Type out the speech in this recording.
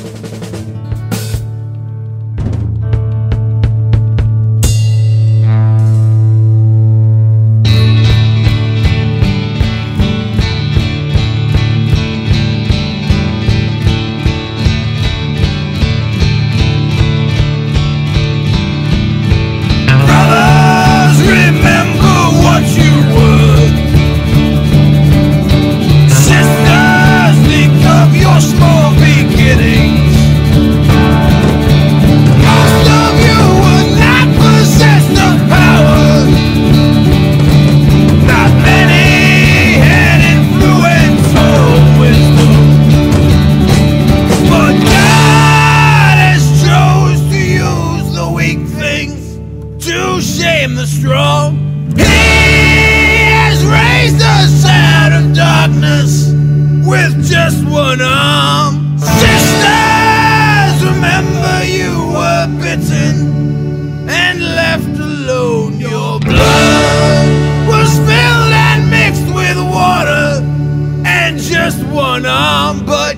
Brothers, the strong. He has raised us out of darkness with just one arm. Sisters, remember you were bitten and left alone. Your blood was spilled and mixed with water and just one arm, but